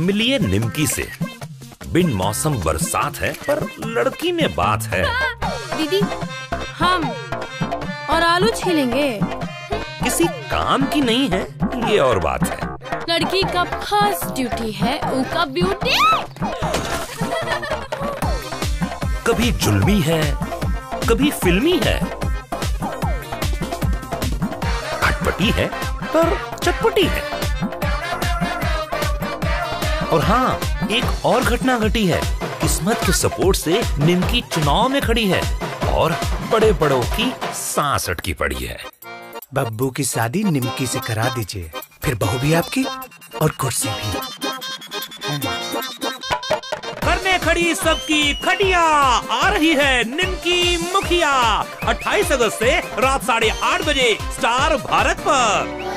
मिलिए निमकी से। बिन मौसम बरसात है पर लड़की में बात है। दीदी हम और आलू छीलेंगे। किसी काम की नहीं है ये और बात है। लड़की का फ़र्स्ट ड्यूटी है उनका ब्यूटी कभी जुल्मी है कभी फिल्मी है। अटपटी है पर चटपटी है। और हाँ एक और घटना घटी है। किस्मत के सपोर्ट से निमकी चुनाव में खड़ी है और बड़े बड़ों की सांस अटकी पड़ी है। बब्बू की शादी निमकी से करा दीजिए फिर बहू भी आपकी और कुर्सी भी। करने खड़ी सबकी खटिया आ रही है निमकी मुखिया। 28 अगस्त से रात साढ़े आठ बजे स्टार भारत पर।